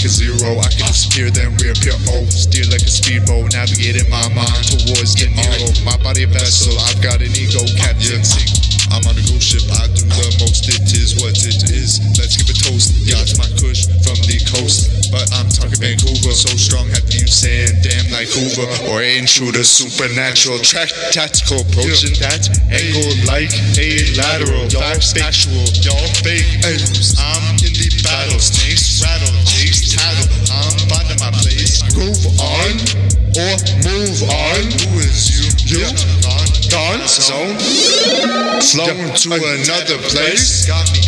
quick as zero. I can disappear, then reappear. Oh, steer like a speedboat, navigating my mind towards the Nero. My body a vessel, I've got an ego, Captain Sink. I'm on a ghost ship, I do the most, it is what it is. Let's give a toast. Yeah, it's my kush from the coast. But I'm talking Vancouver, so strong, have you saying damn like Hoover. Or intruder, supernatural, track, tactical, approaching that angle like a lateral. Y'all factual, y'all fake news. Move on. Who is you? You? Gone, zone. Flown to another place. Got me.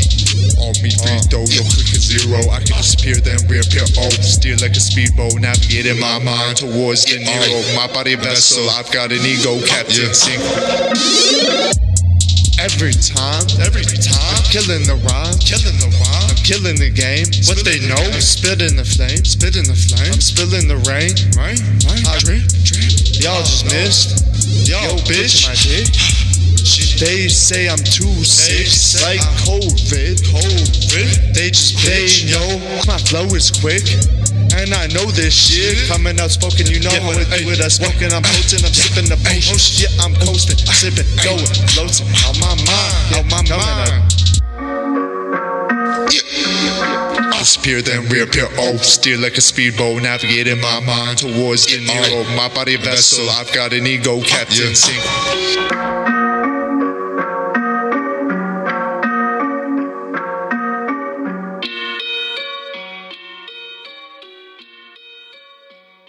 On me feet though, yo quick as zero. I can disappear, then reappear. Oh, steer like a speedboat, navigating my mind towards the Nero. My body vessel, I've got an ego, Captain Sink. Every time, every time, I'm killing the rhyme, killing the rhyme, I'm killing the game. What they know, spitting the flame, spitting the flame, I'm spilling the rain, right, right, I. Y'all just missed, yo, bitch. They say I'm too sick, like COVID. COVID. They just bitch, yo. My flow is quick. And I know this shit. Coming out spoken, you know how I do it. I spoken, I'm potent, I'm sipping the potion. Yeah, I'm coasting, sipping, going, floating. On Disappear, then reappear. Oh, steer like a speedboat, navigating my mind towards the Nero. Oh, my body a vessel, I've got an ego, Captain Sink.